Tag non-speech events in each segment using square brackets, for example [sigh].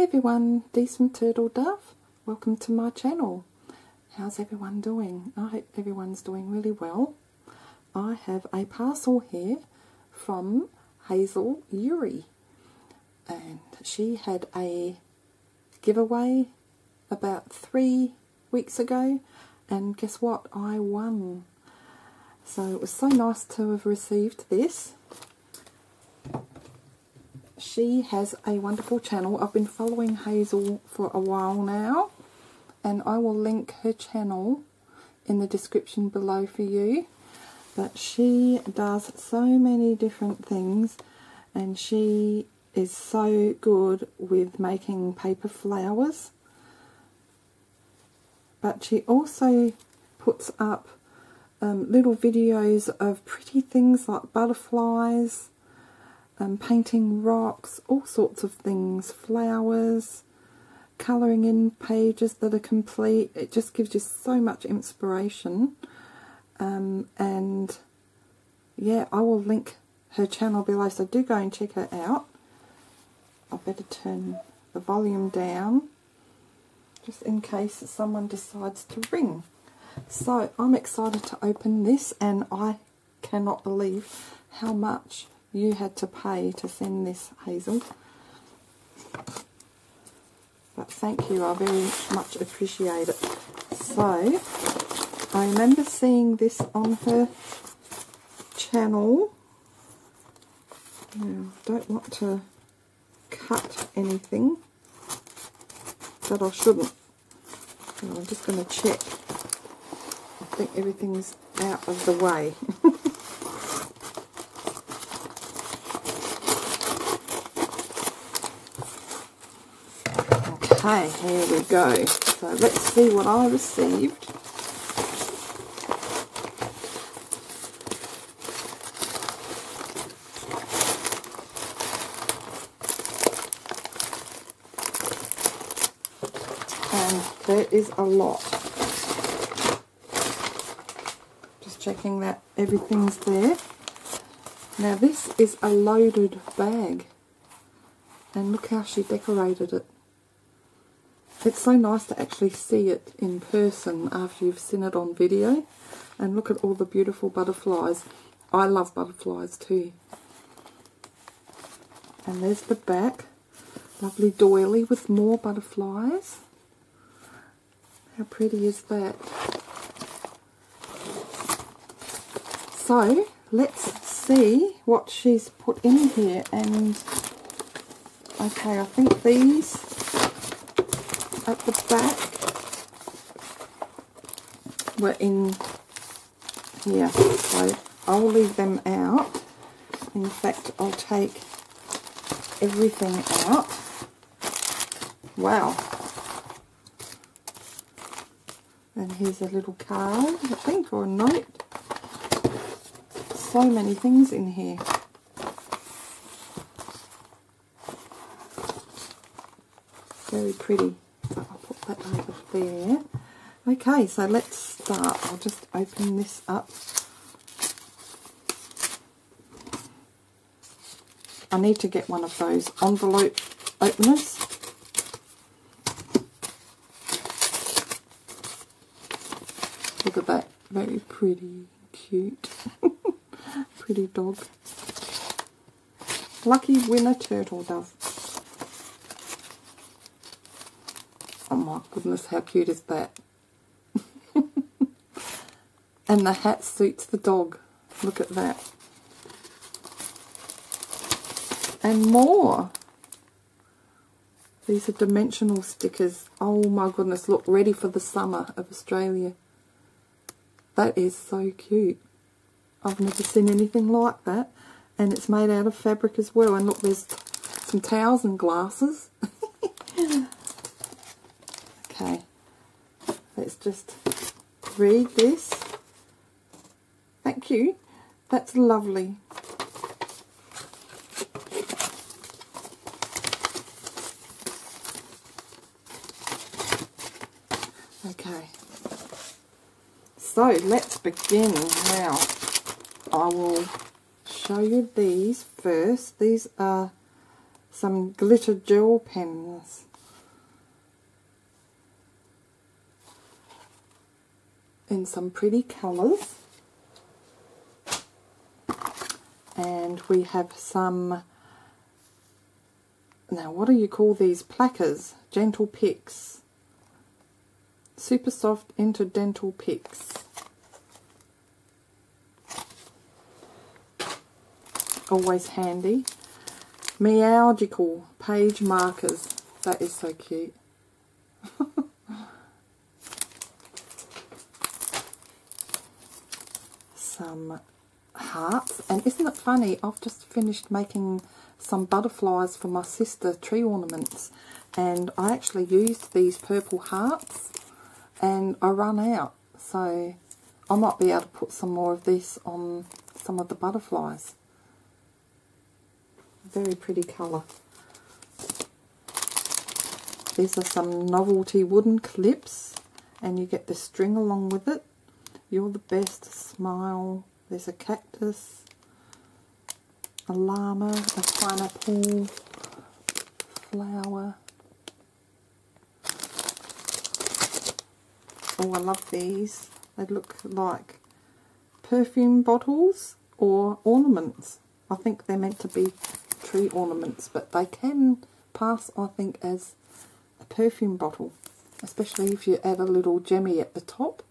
Hi everyone, Decent Turtle Dove. Welcome to my channel. How's everyone doing? I hope everyone's doing really well. I have a parcel here from Hazel Urey and she had a giveaway about three weeks ago and guess what? I won. So it was so nice to have received this she has a wonderful channel. I've been following Hazel for a while now and I will link her channel in the description below for you. But she does so many different things and she is so good with making paper flowers. But she also puts up um, little videos of pretty things like butterflies um, painting rocks, all sorts of things, flowers, colouring in pages that are complete. It just gives you so much inspiration. Um, and yeah, I will link her channel below, so do go and check her out. I better turn the volume down just in case someone decides to ring. So I'm excited to open this and I cannot believe how much you had to pay to send this, Hazel. But thank you, I very much appreciate it. So, I remember seeing this on her channel. Now, I don't want to cut anything, but I shouldn't. So I'm just going to check. I think everything's out of the way. [laughs] Okay, here we go. So let's see what I received. And there is a lot. Just checking that everything's there. Now this is a loaded bag. And look how she decorated it. It's so nice to actually see it in person after you've seen it on video. And look at all the beautiful butterflies. I love butterflies too. And there's the back. Lovely doily with more butterflies. How pretty is that? So, let's see what she's put in here. And, okay, I think these at the back were in here. So I'll leave them out. In fact, I'll take everything out. Wow. And here's a little card, I think, or a note. So many things in here. Very pretty that over there. Okay, so let's start. I'll just open this up. I need to get one of those envelope openers. Look at that. Very pretty, cute. [laughs] pretty dog. Lucky winner turtle dove. Oh my goodness, how cute is that? [laughs] and the hat suits the dog. Look at that. And more. These are dimensional stickers. Oh my goodness, look, ready for the summer of Australia. That is so cute. I've never seen anything like that. And it's made out of fabric as well. And look, there's some towels and glasses. [laughs] Okay, let's just read this. Thank you. That's lovely. Okay, so let's begin now. I will show you these first. These are some glitter gel pens in some pretty colours. And we have some, now what do you call these? Plackers, Gentle Picks. Super Soft Interdental Picks. Always handy. Meowgical page markers. That is so cute. [laughs] some hearts. And isn't it funny, I've just finished making some butterflies for my sister tree ornaments. And I actually used these purple hearts and I run out. So I might be able to put some more of this on some of the butterflies. Very pretty colour. These are some novelty wooden clips and you get the string along with it. You're the best, smile. There's a cactus, a llama, a pineapple, flower. Oh, I love these. They look like perfume bottles or ornaments. I think they're meant to be tree ornaments, but they can pass, I think, as a perfume bottle, especially if you add a little jemmy at the top.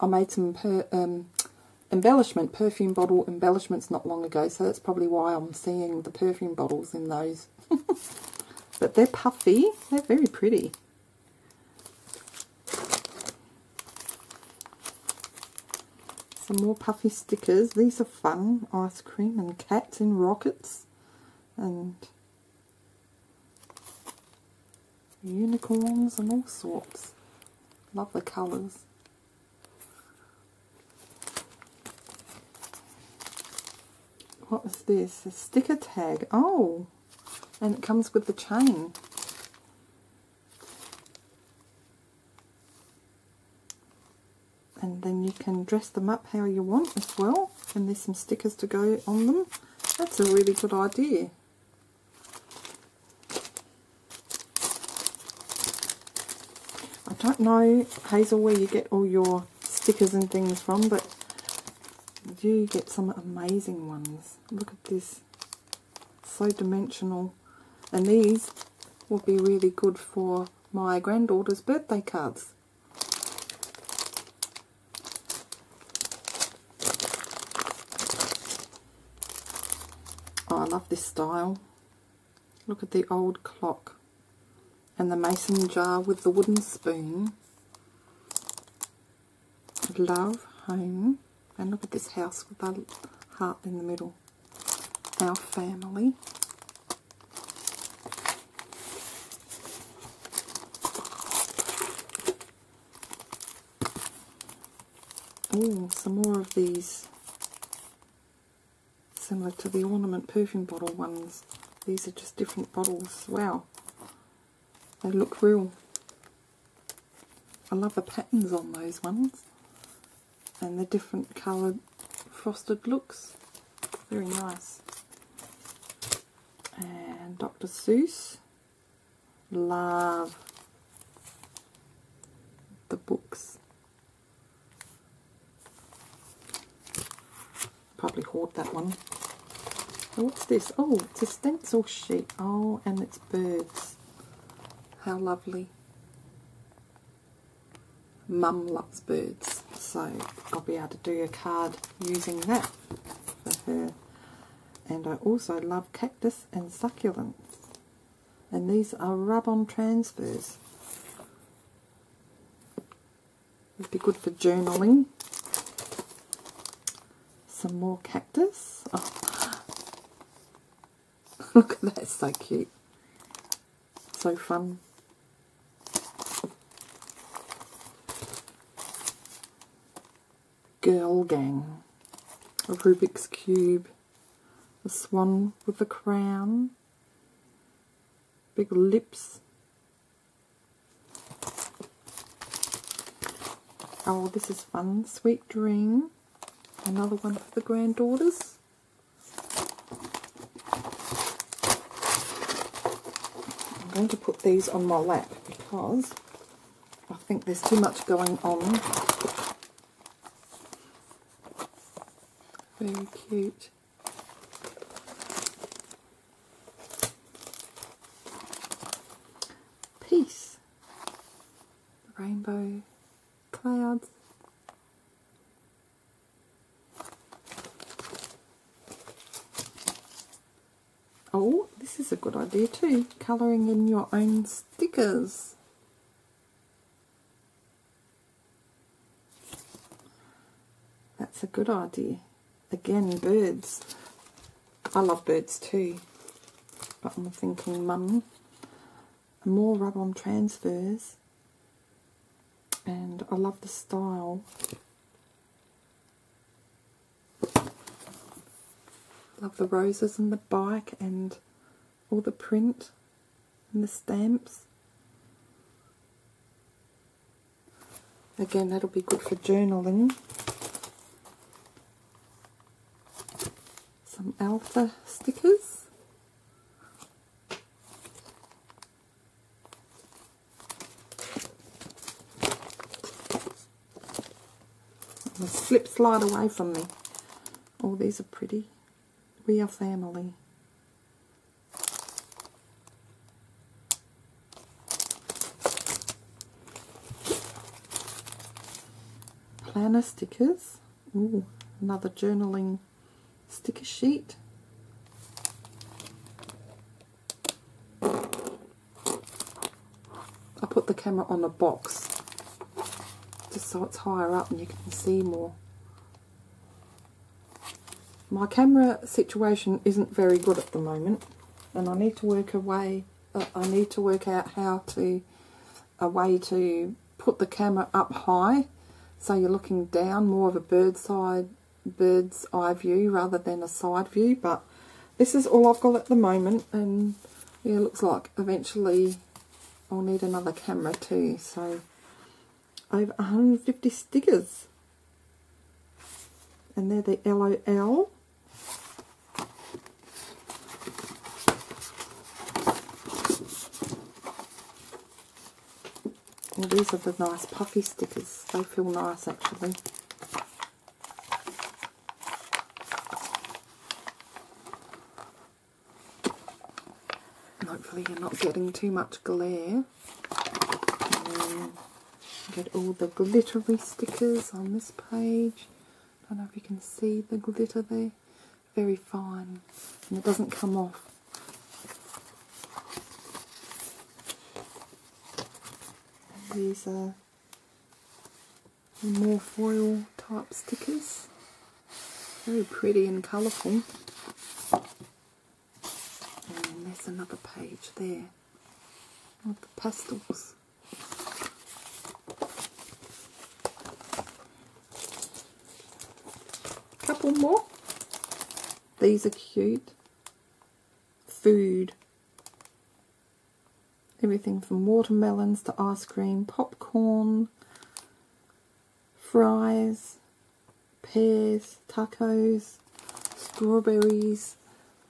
I made some per, um, embellishment, perfume bottle embellishments not long ago, so that's probably why I'm seeing the perfume bottles in those. [laughs] but they're puffy, they're very pretty. Some more puffy stickers. These are fun. Ice cream and cats in rockets. And unicorns and all sorts. Love the colours. What is this? A sticker tag. Oh, and it comes with the chain. And then you can dress them up how you want as well. And there's some stickers to go on them. That's a really good idea. I don't know, Hazel, where you get all your stickers and things from, but do get some amazing ones. Look at this. So dimensional. And these will be really good for my granddaughter's birthday cards. Oh, I love this style. Look at the old clock and the mason jar with the wooden spoon. Love, home. And look at this house with a heart in the middle. Our family. Oh, some more of these. Similar to the ornament perfume bottle ones. These are just different bottles. Wow. They look real. I love the patterns on those ones and the different coloured frosted looks. Very nice. And Dr. Seuss. Love the books. Probably hoard that one. What's this? Oh, it's a stencil sheet. Oh, and it's birds. How lovely. Mum loves birds so I'll be able to do a card using that for her. And I also love cactus and succulents. And these are rub-on transfers. Would be good for journaling. Some more cactus. Oh. [laughs] Look at that, it's so cute. So fun. Girl gang. A Rubik's Cube. A swan with a crown. Big lips. Oh, this is fun. Sweet Dream. Another one for the granddaughters. I'm going to put these on my lap because I think there's too much going on. Very cute. Peace. Rainbow clouds. Oh, this is a good idea too. Colouring in your own stickers. That's a good idea. Again, birds. I love birds too. But I'm thinking mum, more rub-on transfers. And I love the style. Love the roses and the bike and all the print and the stamps. Again, that'll be good for journaling. Some alpha stickers. The slip slide away from me. Oh, these are pretty. We are family. Planner stickers. Ooh, another journaling sticker sheet. I put the camera on a box just so it's higher up and you can see more. My camera situation isn't very good at the moment and I need to work a way, uh, I need to work out how to, a way to put the camera up high so you're looking down, more of a bird's side, bird's eye view rather than a side view but this is all I've got at the moment and yeah, looks like eventually I'll need another camera too so over 150 stickers and they're the LOL Well, these are the nice puffy stickers. They feel nice actually. Hopefully you're not getting too much glare. Get all the glittery stickers on this page. I don't know if you can see the glitter there. Very fine. And it doesn't come off. these are more foil type stickers. Very pretty and colourful. There's another page there of the pastels. Couple more. These are cute. Food everything from watermelons to ice cream, popcorn, fries, pears, tacos, strawberries,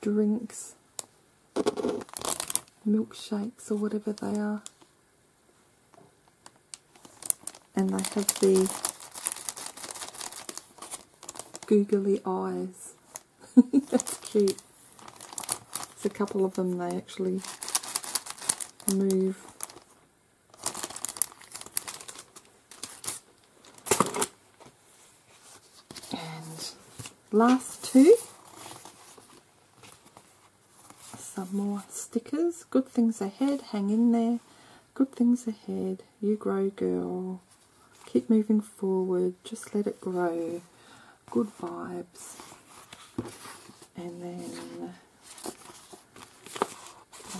drinks, milkshakes or whatever they are. And they have the googly eyes. [laughs] That's cute. There's a couple of them they actually move. And last two, more stickers. Good things ahead, hang in there. Good things ahead, you grow girl. Keep moving forward, just let it grow. Good vibes. And then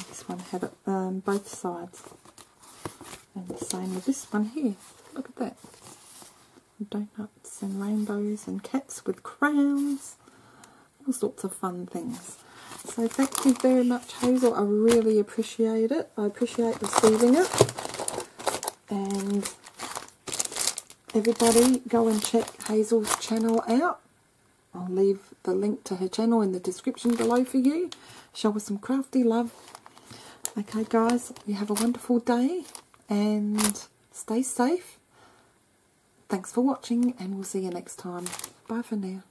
this one had it um, both sides. And the same with this one here. Look at that. Donuts and rainbows and cats with crowns. All sorts of fun things. So thank you very much Hazel. I really appreciate it. I appreciate receiving it. And everybody go and check Hazel's channel out. I'll leave the link to her channel in the description below for you. Show her some crafty love Okay guys, you have a wonderful day and stay safe. Thanks for watching and we'll see you next time. Bye for now.